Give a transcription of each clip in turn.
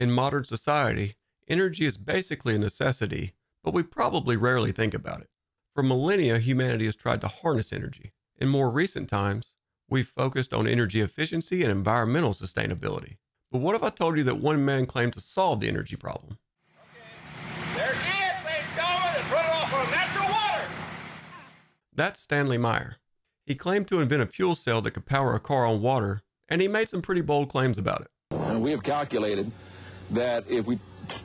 In modern society, energy is basically a necessity, but we probably rarely think about it. For millennia, humanity has tried to harness energy. In more recent times, we've focused on energy efficiency and environmental sustainability. But what if I told you that one man claimed to solve the energy problem? There's it, ladies and gentlemen. It's running off of natural water. That's Stanley Meyer. He claimed to invent a fuel cell that could power a car on water, and he made some pretty bold claims about it. And we have calculated that if we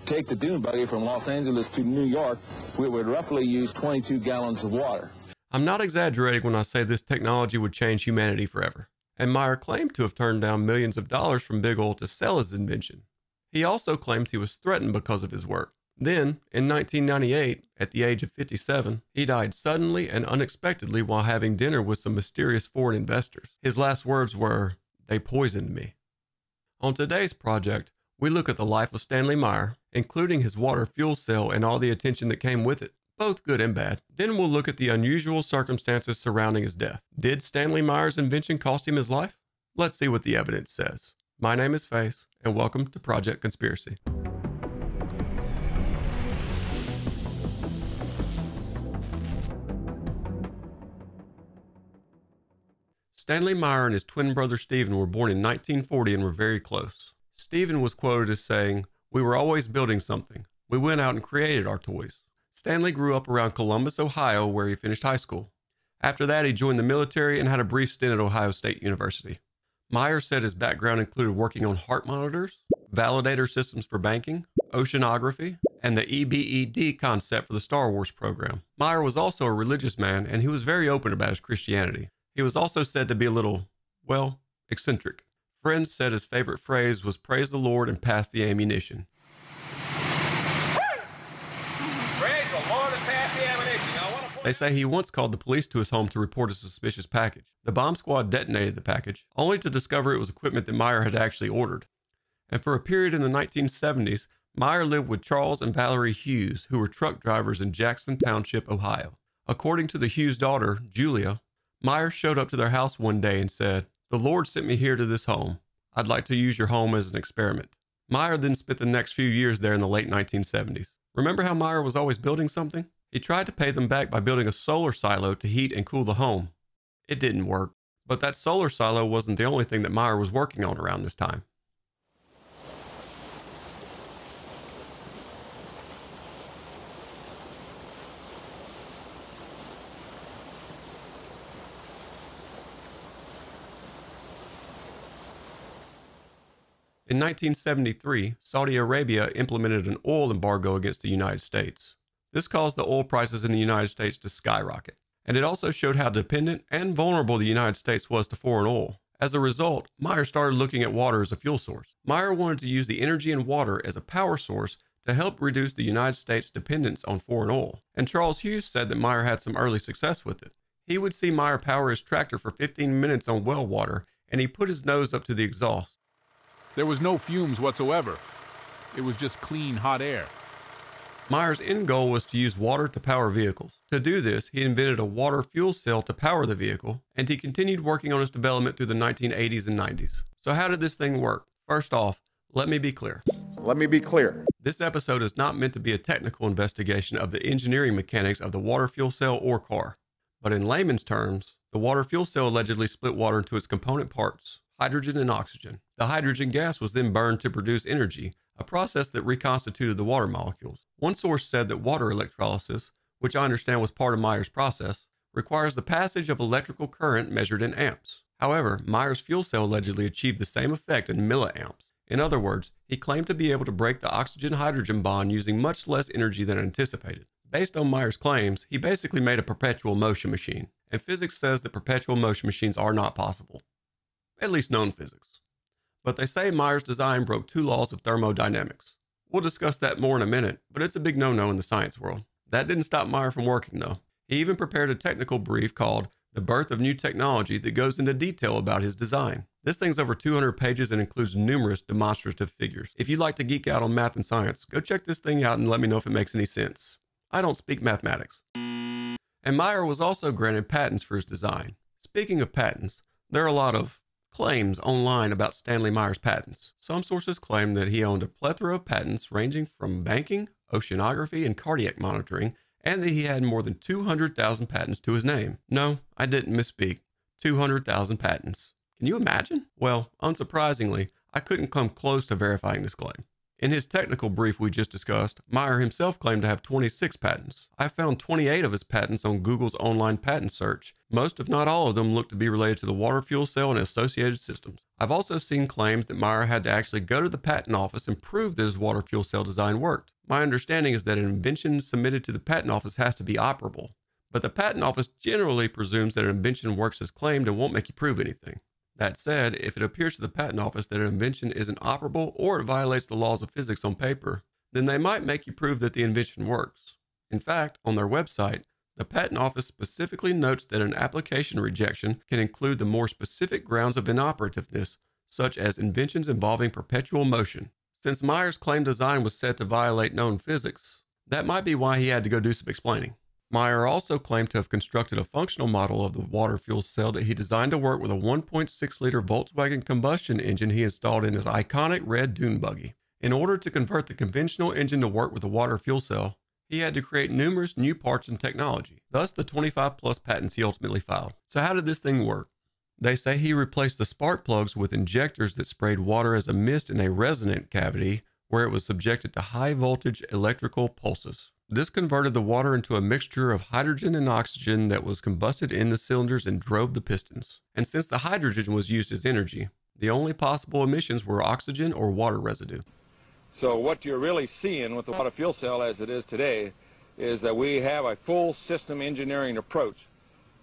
take the dune buggy from Los Angeles to New York, we would roughly use 22 gallons of water. I'm not exaggerating when I say this technology would change humanity forever. And Meyer claimed to have turned down millions of dollars from Big Oil to sell his invention. He also claims he was threatened because of his work. Then, in 1998, at the age of 57, he died suddenly and unexpectedly while having dinner with some mysterious foreign investors. His last words were, They poisoned me. On today's project, we look at the life of Stanley Meyer, including his water fuel cell and all the attention that came with it, both good and bad. Then we'll look at the unusual circumstances surrounding his death. Did Stanley Meyer's invention cost him his life? Let's see what the evidence says. My name is Face, and welcome to Project Conspiracy. Stanley Meyer and his twin brother Stephen were born in 1940 and were very close. Stephen was quoted as saying, We were always building something. We went out and created our toys. Stanley grew up around Columbus, Ohio, where he finished high school. After that, he joined the military and had a brief stint at Ohio State University. Meyer said his background included working on heart monitors, validator systems for banking, oceanography, and the EBED concept for the Star Wars program. Meyer was also a religious man, and he was very open about his Christianity. He was also said to be a little, well, eccentric. Friends said his favorite phrase was praise the Lord and pass the ammunition. Praise the Lord and pass the ammunition. Now, I want to point They say he once called the police to his home to report a suspicious package. The bomb squad detonated the package, only to discover it was equipment that Meyer had actually ordered. And for a period in the 1970s, Meyer lived with Charles and Valerie Hughes, who were truck drivers in Jackson Township, Ohio. According to the Hughes daughter, Julia, Meyer showed up to their house one day and said, The Lord sent me here to this home. I'd like to use your home as an experiment. Meyer then spent the next few years there in the late 1970s. Remember how Meyer was always building something? He tried to pay them back by building a solar silo to heat and cool the home. It didn't work, but that solar silo wasn't the only thing that Meyer was working on around this time. In 1973, Saudi Arabia implemented an oil embargo against the United States. This caused the oil prices in the United States to skyrocket, and it also showed how dependent and vulnerable the United States was to foreign oil. As a result, Meyer started looking at water as a fuel source. Meyer wanted to use the energy in water as a power source to help reduce the United States' dependence on foreign oil, and Charles Hughes said that Meyer had some early success with it. He would see Meyer power his tractor for 15 minutes on well water, and he put his nose up to the exhaust. There was no fumes whatsoever. It was just clean, hot air. Meyer's end goal was to use water to power vehicles. To do this, he invented a water fuel cell to power the vehicle, and he continued working on its development through the 1980s and 90s. So, how did this thing work? First off, let me be clear. Let me be clear. This episode is not meant to be a technical investigation of the engineering mechanics of the water fuel cell or car. But in layman's terms, the water fuel cell allegedly split water into its component parts, hydrogen and oxygen. The hydrogen gas was then burned to produce energy, a process that reconstituted the water molecules. One source said that water electrolysis, which I understand was part of Meyer's process, requires the passage of electrical current measured in amps. However, Meyer's fuel cell allegedly achieved the same effect in milliamps. In other words, he claimed to be able to break the oxygen hydrogen bond using much less energy than anticipated. Based on Meyer's claims, he basically made a perpetual motion machine, and physics says that perpetual motion machines are not possible. At least known physics. But they say Meyer's design broke two laws of thermodynamics. We'll discuss that more in a minute, but it's a big no no in the science world. That didn't stop Meyer from working, though. He even prepared a technical brief called The Birth of New Technology that goes into detail about his design. This thing's over 200 pages and includes numerous demonstrative figures. If you'd like to geek out on math and science, go check this thing out and let me know if it makes any sense. I don't speak mathematics. And Meyer was also granted patents for his design. Speaking of patents, there are a lot of claims online about Stanley Meyer's patents. Some sources claim that he owned a plethora of patents ranging from banking, oceanography, and cardiac monitoring, and that he had more than 200,000 patents to his name. No, I didn't misspeak. 200,000 patents. Can you imagine? Well, unsurprisingly, I couldn't come close to verifying this claim. In his technical brief we just discussed, Meyer himself claimed to have 26 patents. I found 28 of his patents on Google's online patent search. Most, if not all of them, look to be related to the water fuel cell and associated systems. I've also seen claims that Meyer had to actually go to the patent office and prove that his water fuel cell design worked. My understanding is that an invention submitted to the patent office has to be operable, but the patent office generally presumes that an invention works as claimed and won't make you prove anything. That said, if it appears to the patent office that an invention isn't operable or it violates the laws of physics on paper, then they might make you prove that the invention works. In fact, on their website, the patent office specifically notes that an application rejection can include the more specific grounds of inoperativeness, such as inventions involving perpetual motion. Since Meyer's claim design was said to violate known physics, that might be why he had to go do some explaining. Meyer also claimed to have constructed a functional model of the water fuel cell that he designed to work with a 1.6 liter Volkswagen combustion engine he installed in his iconic red dune buggy. In order to convert the conventional engine to work with a water fuel cell, he had to create numerous new parts and technology, thus the 25 plus patents he ultimately filed. So, how did this thing work? They say he replaced the spark plugs with injectors that sprayed water as a mist in a resonant cavity where it was subjected to high voltage electrical pulses. This converted the water into a mixture of hydrogen and oxygen that was combusted in the cylinders and drove the pistons. And since the hydrogen was used as energy, the only possible emissions were oxygen or water residue. So what you're really seeing with the water fuel cell as it is today is that we have a full system engineering approach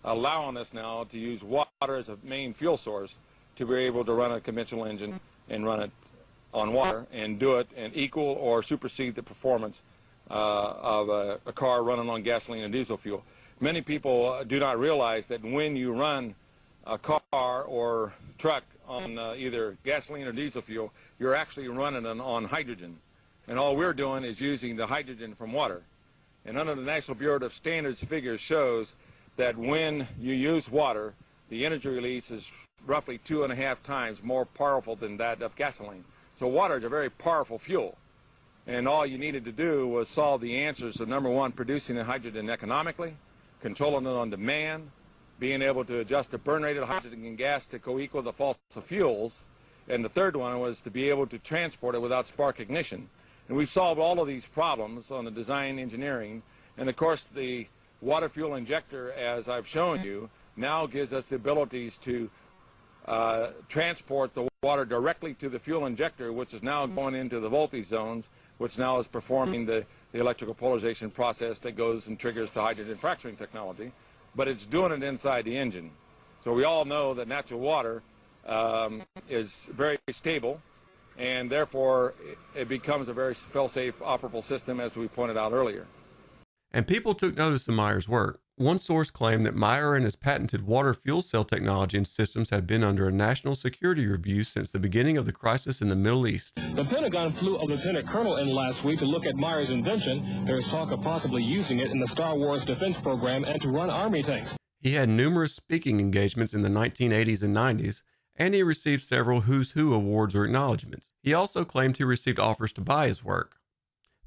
allowing us now to use water as a main fuel source to be able to run a conventional engine and run it on water and do it and equal or supersede the performance of a, a, car running on gasoline and diesel fuel. Many people uh, do not realize that when you run a car or truck on uh, either gasoline or diesel fuel, you're actually running it on hydrogen. And all we're doing is using the hydrogen from water. And under the National Bureau of Standards figures shows that when you use water, the energy release is roughly two and a half times more powerful than that of gasoline. So water is a very powerful fuel. And all you needed to do was solve the answers of number one, producing the hydrogen economically, controlling it on demand, being able to adjust the burn rate of hydrogen and gas to co-equal the fossil fuels, and the third one was to be able to transport it without spark ignition. And we've solved all of these problems on the design engineering, and of course the water fuel injector, as I've shown you, now gives us the abilities to uh, transport the water directly to the fuel injector, which is now going into the voltage zones, which now is performing the, the electrical polarization process that goes and triggers the hydrogen fracturing technology, but it's doing it inside the engine. So we all know that natural water um, is very stable, and therefore it becomes a very fail-safe operable system, as we pointed out earlier. And people took notice of Meyer's work. One source claimed that Meyer and his patented water fuel cell technology and systems had been under a national security review since the beginning of the crisis in the Middle East. The Pentagon flew a lieutenant colonel in last week to look at Meyer's invention. There is talk of possibly using it in the Star Wars defense program and to run army tanks. He had numerous speaking engagements in the 1980s and 90s, and he received several Who's Who awards or acknowledgments. He also claimed he received offers to buy his work.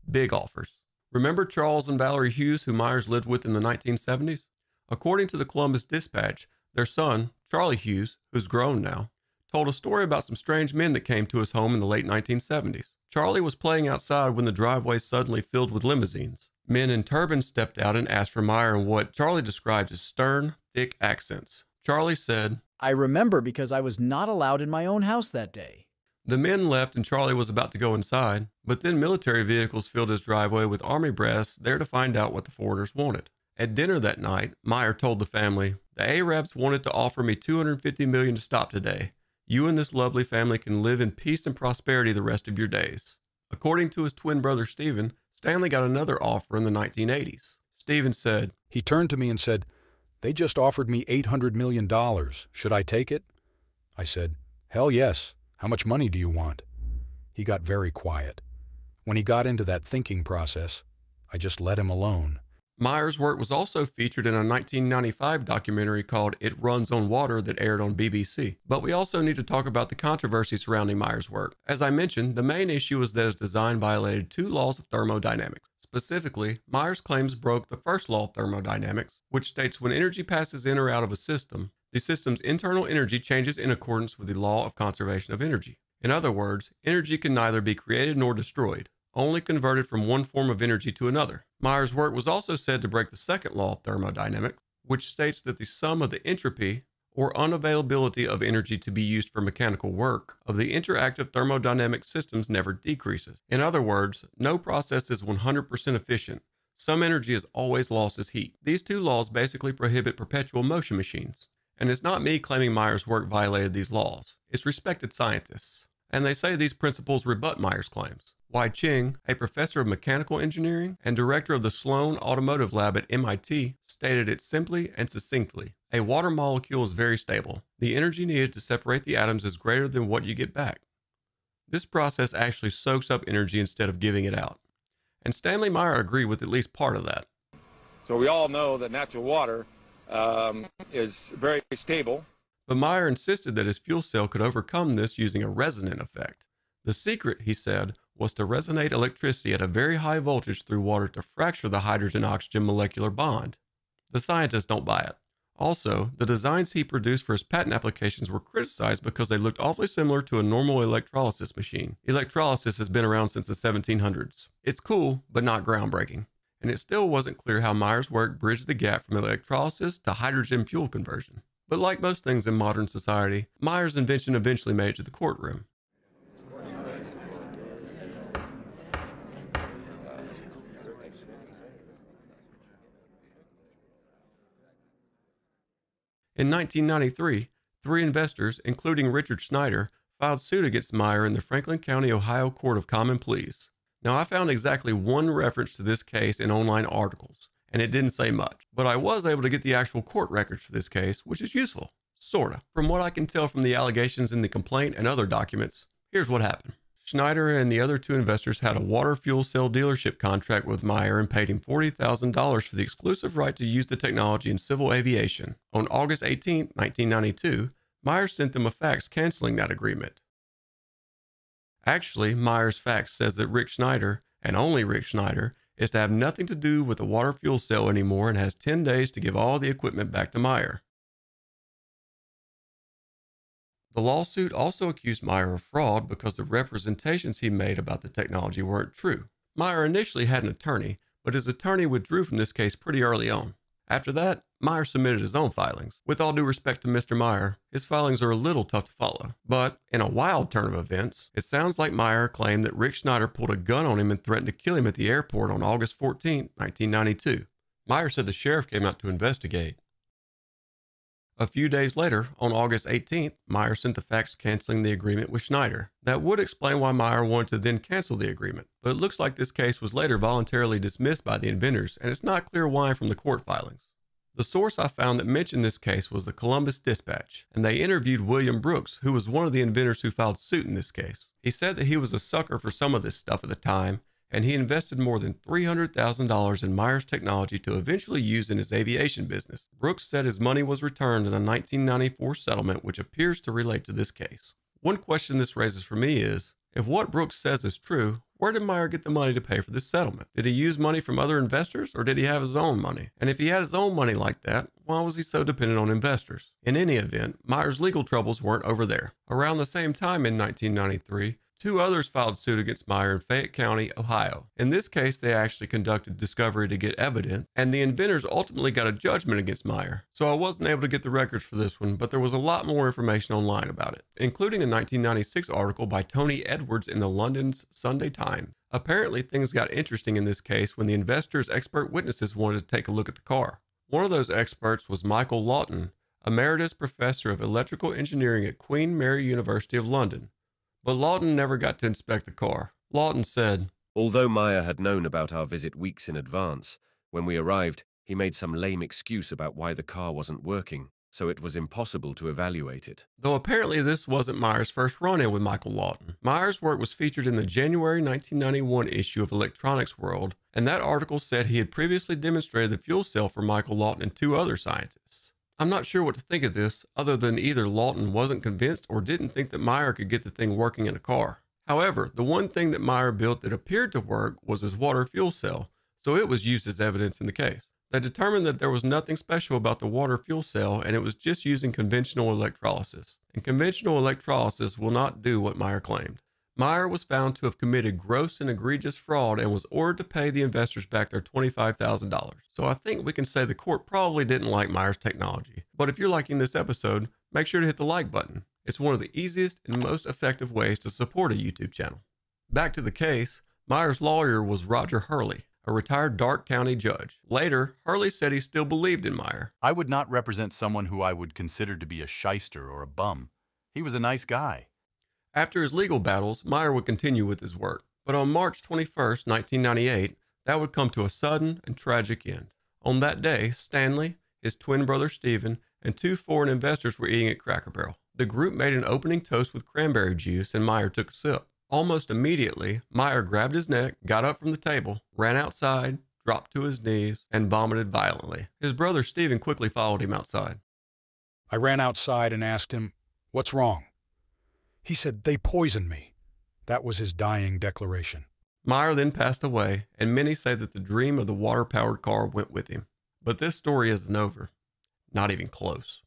Big offers. Remember Charles and Valerie Hughes, who Myers lived with in the 1970s? According to the Columbus Dispatch, their son, Charlie Hughes, who's grown now, told a story about some strange men that came to his home in the late 1970s. Charlie was playing outside when the driveway suddenly filled with limousines. Men in turbans stepped out and asked for Meyer in what Charlie described as stern, thick accents. Charlie said, I remember because I was not allowed in my own house that day. The men left and Charlie was about to go inside, but then military vehicles filled his driveway with army brass there to find out what the foreigners wanted. At dinner that night, Meyer told the family, "The Arabs wanted to offer me 250 million to stop today. You and this lovely family can live in peace and prosperity the rest of your days." According to his twin brother Stephen, Stanley got another offer in the 1980s. Stephen said, He turned to me and said, They just offered me $800 million. Should I take it? I said, Hell yes. How much money do you want? He got very quiet. When he got into that thinking process, I just let him alone. Meyer's work was also featured in a 1995 documentary called It Runs on Water that aired on BBC. But we also need to talk about the controversy surrounding Meyer's work. As I mentioned, the main issue was that his design violated two laws of thermodynamics. Specifically, Meyer's claims broke the first law of thermodynamics, which states when energy passes in or out of a system, the system's internal energy changes in accordance with the law of conservation of energy. In other words, energy can neither be created nor destroyed only converted from one form of energy to another. Meyer's work was also said to break the second law of thermodynamics, which states that the sum of the entropy or unavailability of energy to be used for mechanical work of the interactive thermodynamic systems never decreases. In other words, no process is 100% efficient. Some energy is always lost as heat. These two laws basically prohibit perpetual motion machines. And it's not me claiming Meyer's work violated these laws, it's respected scientists. And they say these principles rebut Meyer's claims. Wai Cheng, a professor of mechanical engineering and director of the Sloan Automotive Lab at MIT, stated it simply and succinctly. A water molecule is very stable. The energy needed to separate the atoms is greater than what you get back. This process actually soaks up energy instead of giving it out. And Stanley Meyer agreed with at least part of that. So we all know that natural water um, is very stable. But Meyer insisted that his fuel cell could overcome this using a resonant effect. The secret, he said, was to resonate electricity at a very high voltage through water to fracture the hydrogen oxygen molecular bond. The scientists don't buy it. Also, the designs he produced for his patent applications were criticized because they looked awfully similar to a normal electrolysis machine. Electrolysis has been around since the 1700s. It's cool, but not groundbreaking. And it still wasn't clear how Meyer's work bridged the gap from electrolysis to hydrogen fuel conversion. But like most things in modern society, Meyer's invention eventually made it to the courtroom. In 1993, three investors, including Richard Schneider, filed suit against Meyer in the Franklin County, Ohio Court of Common Pleas. Now, I found exactly one reference to this case in online articles, and it didn't say much, but I was able to get the actual court records for this case, which is useful. Sorta. From what I can tell from the allegations in the complaint and other documents, here's what happened. Schneider and the other two investors had a water fuel cell dealership contract with Meyer and paid him $40,000 for the exclusive right to use the technology in civil aviation. On August 18, 1992, Meyer sent them a fax canceling that agreement. Actually, Meyer's fax says that Rick Schneider, and only Rick Schneider, is to have nothing to do with the water fuel cell anymore and has 10 days to give all the equipment back to Meyer. The lawsuit also accused Meyer of fraud because the representations he made about the technology weren't true. Meyer initially had an attorney, but his attorney withdrew from this case pretty early on. After that, Meyer submitted his own filings. With all due respect to Mr. Meyer, his filings are a little tough to follow. But in a wild turn of events, it sounds like Meyer claimed that Rick Schneider pulled a gun on him and threatened to kill him at the airport on August 14, 1992. Meyer said the sheriff came out to investigate. A few days later, on August 18th, Meyer sent the fax canceling the agreement with Schneider. That would explain why Meyer wanted to then cancel the agreement, but it looks like this case was later voluntarily dismissed by the inventors, and it's not clear why from the court filings. The source I found that mentioned this case was the Columbus Dispatch, and they interviewed William Brooks, who was one of the inventors who filed suit in this case. He said that he was a sucker for some of this stuff at the time and he invested more than $300,000 in Meyer's technology to eventually use in his aviation business. Brooks said his money was returned in a 1994 settlement, which appears to relate to this case. One question this raises for me is if what Brooks says is true, where did Meyer get the money to pay for this settlement? Did he use money from other investors or did he have his own money? And if he had his own money like that, why was he so dependent on investors? In any event, Meyer's legal troubles weren't over there. Around the same time in 1993, Two others filed suit against Meyer in Fayette County, Ohio. In this case, they actually conducted discovery to get evidence, and the inventors ultimately got a judgment against Meyer. So I wasn't able to get the records for this one, but there was a lot more information online about it, including a 1996 article by Tony Edwards in the London's Sunday Times. Apparently, things got interesting in this case when the investors' expert witnesses wanted to take a look at the car. One of those experts was Michael Laughton, emeritus professor of electrical engineering at Queen Mary University of London. But Laughton never got to inspect the car. Laughton said, Although Meyer had known about our visit weeks in advance, when we arrived, he made some lame excuse about why the car wasn't working, so it was impossible to evaluate it. Though apparently this wasn't Meyer's first run in with Michael Laughton. Meyer's work was featured in the January 1991 issue of Electronics World, and that article said he had previously demonstrated the fuel cell for Michael Laughton and two other scientists. I'm not sure what to think of this, other than either Laughton wasn't convinced or didn't think that Meyer could get the thing working in a car. However, the one thing that Meyer built that appeared to work was his water fuel cell, so it was used as evidence in the case. They determined that there was nothing special about the water fuel cell and it was just using conventional electrolysis. And conventional electrolysis will not do what Meyer claimed. Meyer was found to have committed gross and egregious fraud and was ordered to pay the investors back their $25,000. So I think we can say the court probably didn't like Meyer's technology. But if you're liking this episode, make sure to hit the like button. It's one of the easiest and most effective ways to support a YouTube channel. Back to the case, Meyer's lawyer was Roger Hurley, a retired Darke County judge. Later, Hurley said he still believed in Meyer. I would not represent someone who I would consider to be a shyster or a bum. He was a nice guy. After his legal battles, Meyer would continue with his work. But on March 21, 1998, that would come to a sudden and tragic end. On that day, Stanley, his twin brother Stephen, and two foreign investors were eating at Cracker Barrel. The group made an opening toast with cranberry juice, and Meyer took a sip. Almost immediately, Meyer grabbed his neck, got up from the table, ran outside, dropped to his knees, and vomited violently. His brother Stephen quickly followed him outside. I ran outside and asked him, What's wrong? He said, They poisoned me. That was his dying declaration. Meyer then passed away, and many say that the dream of the water powered car went with him. But this story isn't over. Not even close.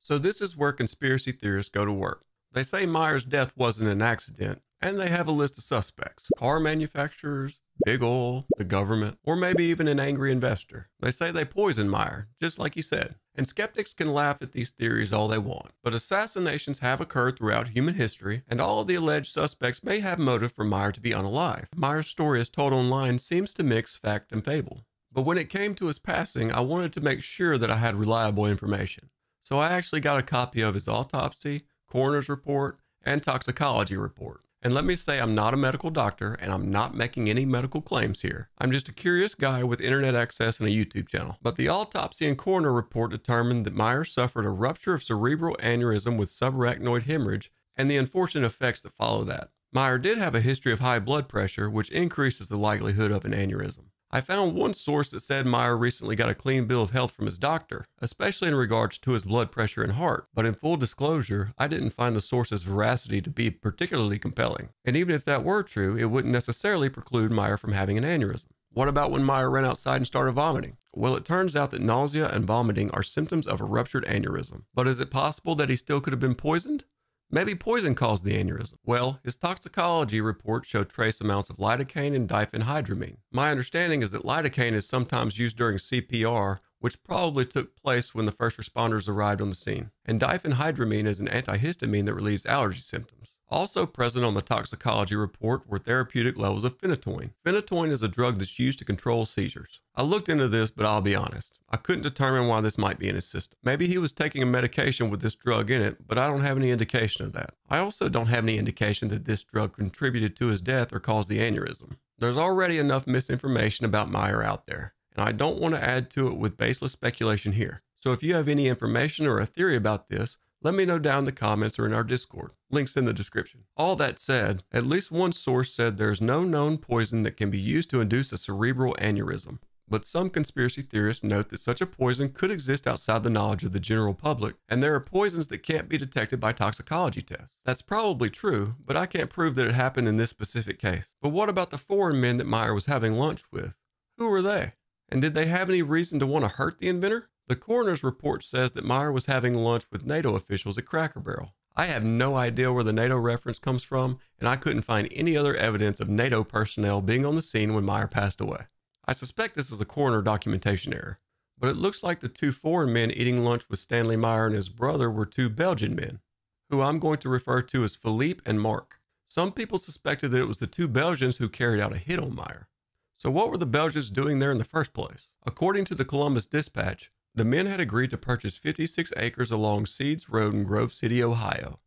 So, this is where conspiracy theorists go to work. They say Meyer's death wasn't an accident, and they have a list of suspects car manufacturers, big oil, the government, or maybe even an angry investor. They say they poisoned Meyer, just like he said. And skeptics can laugh at these theories all they want. But assassinations have occurred throughout human history, and all of the alleged suspects may have motive for Meyer to be unalive. Meyer's story as told online seems to mix fact and fable. But when it came to his passing, I wanted to make sure that I had reliable information. So I actually got a copy of his autopsy, coroner's report, and toxicology report. And let me say, I'm not a medical doctor and I'm not making any medical claims here. I'm just a curious guy with internet access and a YouTube channel. But the autopsy and coroner report determined that Meyer suffered a rupture of cerebral aneurysm with subarachnoid hemorrhage and the unfortunate effects that follow that. Meyer did have a history of high blood pressure, which increases the likelihood of an aneurysm. I found one source that said Meyer recently got a clean bill of health from his doctor, especially in regards to his blood pressure and heart. But in full disclosure, I didn't find the source's veracity to be particularly compelling. And even if that were true, it wouldn't necessarily preclude Meyer from having an aneurysm. What about when Meyer ran outside and started vomiting? Well, it turns out that nausea and vomiting are symptoms of a ruptured aneurysm. But is it possible that he still could have been poisoned? Maybe poison caused the aneurysm. Well, his toxicology report showed trace amounts of lidocaine and diphenhydramine. My understanding is that lidocaine is sometimes used during CPR, which probably took place when the first responders arrived on the scene. And diphenhydramine is an antihistamine that relieves allergy symptoms. Also present on the toxicology report were therapeutic levels of phenytoin. Phenytoin is a drug that's used to control seizures. I looked into this, but I'll be honest. I couldn't determine why this might be in his system. Maybe he was taking a medication with this drug in it, but I don't have any indication of that. I also don't have any indication that this drug contributed to his death or caused the aneurysm. There's already enough misinformation about Meyer out there, and I don't want to add to it with baseless speculation here. So if you have any information or a theory about this, let me know down in the comments or in our Discord. Links in the description. All that said, at least one source said there's no known poison that can be used to induce a cerebral aneurysm. But some conspiracy theorists note that such a poison could exist outside the knowledge of the general public, and there are poisons that can't be detected by toxicology tests. That's probably true, but I can't prove that it happened in this specific case. But what about the foreign men that Meyer was having lunch with? Who were they? And did they have any reason to want to hurt the inventor? The coroner's report says that Meyer was having lunch with NATO officials at Cracker Barrel. I have no idea where the NATO reference comes from, and I couldn't find any other evidence of NATO personnel being on the scene when Meyer passed away. I suspect this is a coroner documentation error, but it looks like the two foreign men eating lunch with Stanley Meyer and his brother were two Belgian men, who I'm going to refer to as Philippe and Mark. Some people suspected that it was the two Belgians who carried out a hit on Meyer. So, what were the Belgians doing there in the first place? According to the Columbus Dispatch, the men had agreed to purchase 56 acres along Seeds Road in Grove City, Ohio.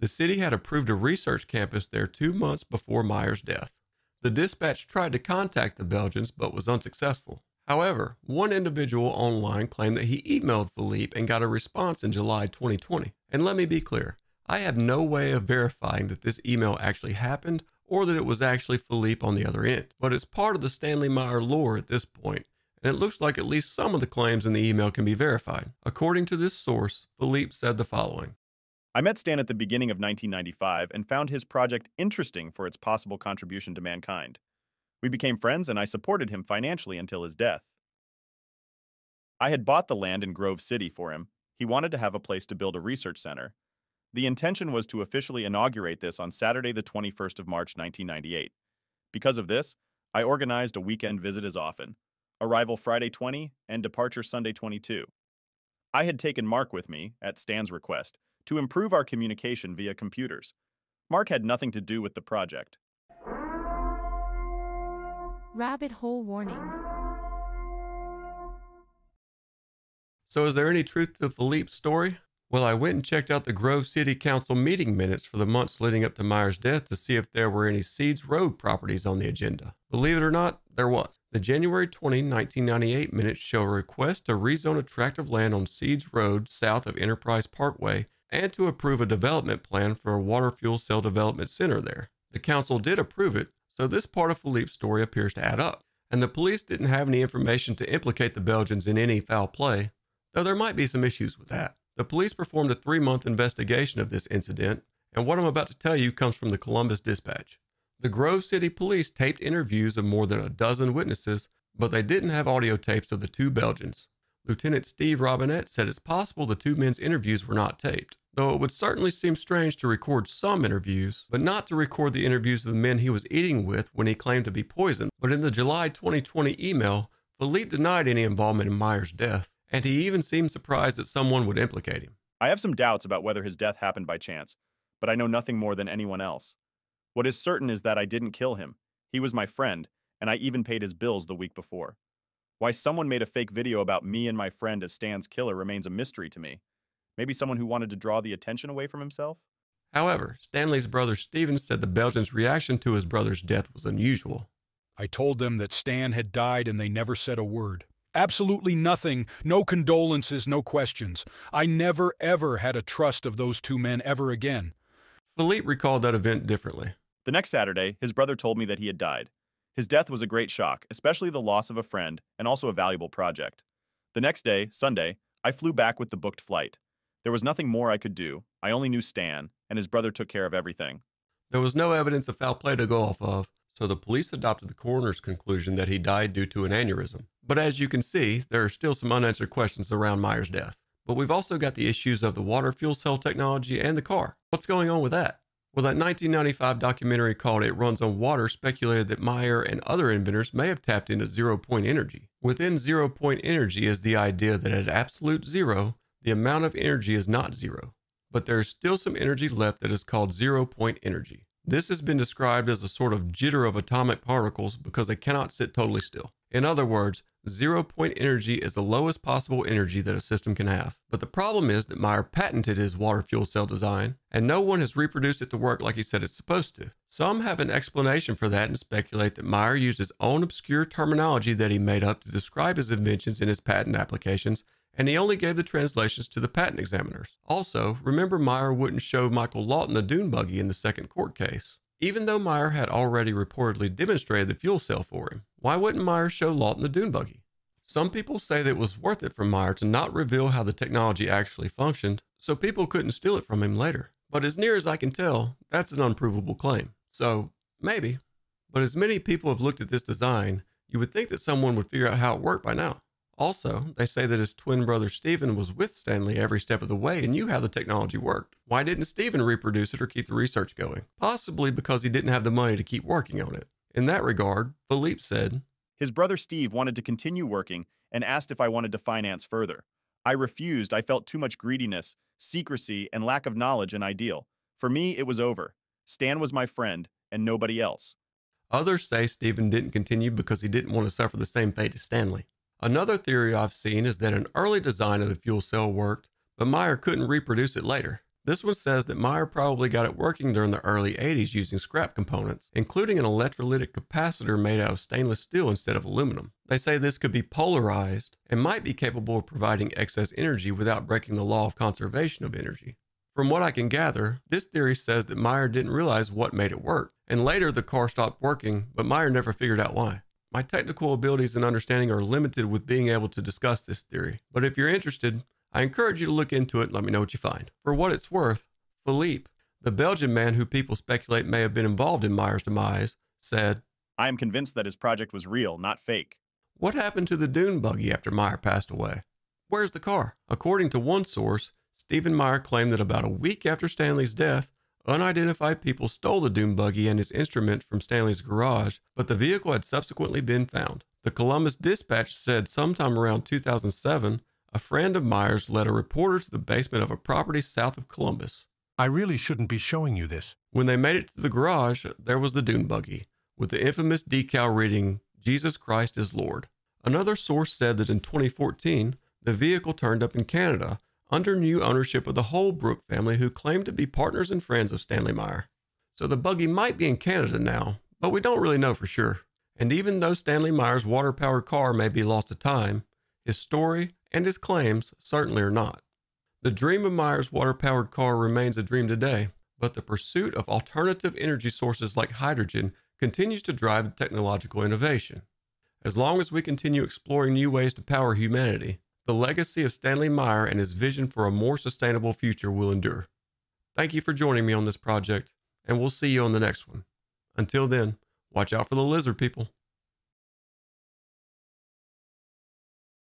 The city had approved a research campus there two months before Meyer's death. The dispatch tried to contact the Belgians but was unsuccessful. However, one individual online claimed that he emailed Philippe and got a response in July 2020. And let me be clear I have no way of verifying that this email actually happened or that it was actually Philippe on the other end. But it's part of the Stanley Meyer lore at this point, and it looks like at least some of the claims in the email can be verified. According to this source, Philippe said the following I met Stan at the beginning of 1995 and found his project interesting for its possible contribution to mankind. We became friends and I supported him financially until his death. I had bought the land in Grove City for him. He wanted to have a place to build a research center. The intention was to officially inaugurate this on Saturday, the 21st of March, 1998. Because of this, I organized a weekend visit as often arrival Friday 20 and departure Sunday 22. I had taken Mark with me, at Stan's request, to improve our communication via computers. Mark had nothing to do with the project. Rabbit hole warning. So, is there any truth to Philippe's story? Well, I went and checked out the Grove City Council meeting minutes for the months leading up to Meyer's death to see if there were any Seeds Road properties on the agenda. Believe it or not, there was. The January 20, 1998 minutes show a request to rezone a tract of land on Seeds Road south of Enterprise Parkway and to approve a development plan for a water fuel cell development center there. The council did approve it, so this part of Philippe's story appears to add up. And the police didn't have any information to implicate the Belgians in any foul play, though there might be some issues with that. The police performed a three month investigation of this incident, and what I'm about to tell you comes from the Columbus Dispatch. The Grove City Police taped interviews of more than a dozen witnesses, but they didn't have audio tapes of the two Belgians. Lieutenant Steve Robinette said it's possible the two men's interviews were not taped, though it would certainly seem strange to record some interviews, but not to record the interviews of the men he was eating with when he claimed to be poisoned. But in the July 2020 email, Philippe denied any involvement in Meyer's death and he even seemed surprised that someone would implicate him. I have some doubts about whether his death happened by chance, but I know nothing more than anyone else. What is certain is that I didn't kill him. He was my friend, and I even paid his bills the week before. Why someone made a fake video about me and my friend as Stan's killer remains a mystery to me. Maybe someone who wanted to draw the attention away from himself? However, Stanley's brother Steven said the Belgians' reaction to his brother's death was unusual. I told them that Stan had died and they never said a word. Absolutely nothing. No condolences, no questions. I never, ever had a trust of those two men ever again. Philippe recalled that event differently. The next Saturday, his brother told me that he had died. His death was a great shock, especially the loss of a friend and also a valuable project. The next day, Sunday, I flew back with the booked flight. There was nothing more I could do. I only knew Stan, and his brother took care of everything. There was no evidence of foul play to go off of, so the police adopted the coroner's conclusion that he died due to an aneurysm. But as you can see, there are still some unanswered questions around Meyer's death. But we've also got the issues of the water fuel cell technology and the car. What's going on with that? Well, that 1995 documentary called It Runs on Water speculated that Meyer and other inventors may have tapped into zero point energy. Within zero point energy is the idea that at absolute zero, the amount of energy is not zero. But there is still some energy left that is called zero point energy. This has been described as a sort of jitter of atomic particles because they cannot sit totally still. In other words, zero point energy is the lowest possible energy that a system can have. But the problem is that Meyer patented his water fuel cell design, and no one has reproduced it to work like he said it's supposed to. Some have an explanation for that and speculate that Meyer used his own obscure terminology that he made up to describe his inventions in his patent applications, and he only gave the translations to the patent examiners. Also, remember Meyer wouldn't show Michael Laughton the dune buggy in the second court case even though Meyer had already reportedly demonstrated the fuel cell for him. Why wouldn't Meyer show Laughton the dune buggy? Some people say that it was worth it for Meyer to not reveal how the technology actually functioned, so people couldn't steal it from him later. But as near as I can tell, that's an unprovable claim. So, maybe. But as many people have looked at this design, you would think that someone would figure out how it worked by now. Also, they say that his twin brother Stephen was with Stanley every step of the way and knew how the technology worked. Why didn't Stephen reproduce it or keep the research going? Possibly because he didn't have the money to keep working on it. In that regard, Philippe said, His brother Steve wanted to continue working and asked if I wanted to finance further. I refused. I felt too much greediness, secrecy, and lack of knowledge and ideal. For me, it was over. Stan was my friend, and nobody else. Others say Stephen didn't continue because he didn't want to suffer the same fate as Stanley. Another theory I've seen is that an early design of the fuel cell worked, but Meyer couldn't reproduce it later. This one says that Meyer probably got it working during the early 80s using scrap components, including an electrolytic capacitor made out of stainless steel instead of aluminum. They say this could be polarized and might be capable of providing excess energy without breaking the law of conservation of energy. From what I can gather, this theory says that Meyer didn't realize what made it work, and later the car stopped working, but Meyer never figured out why. My technical abilities and understanding are limited with being able to discuss this theory, but if you're interested, I encourage you to look into it and let me know what you find. For what it's worth, Philippe, the Belgian man who people speculate may have been involved in Meyer's demise, said, I am convinced that his project was real, not fake. What happened to the dune buggy after Meyer passed away? Where's the car? According to one source, Stephen Meyer claimed that about a week after Stanley's death, unidentified people stole the dune buggy and his instrument from Stanley's garage, but the vehicle had subsequently been found. The Columbus Dispatch said sometime around 2007, a friend of Meyer's led a reporter to the basement of a property south of Columbus. I really shouldn't be showing you this. When they made it to the garage, there was the dune buggy, with the infamous decal reading, Jesus Christ is Lord. Another source said that in 2014, the vehicle turned up in Canada under new ownership of the Holbrook family, who claimed to be partners and friends of Stanley Meyer. So the buggy might be in Canada now, but we don't really know for sure. And even though Stanley Meyer's water powered car may be lost to time, his story and his claims certainly are not. The dream of Meyer's water powered car remains a dream today, but the pursuit of alternative energy sources like hydrogen continues to drive technological innovation. As long as we continue exploring new ways to power humanity, the legacy of Stanley Meyer and his vision for a more sustainable future will endure. Thank you for joining me on this project, and we'll see you on the next one. Until then, watch out for the lizard people.